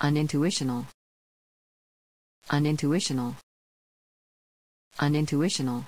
unintuitional. Unintuitional. Unintuitional.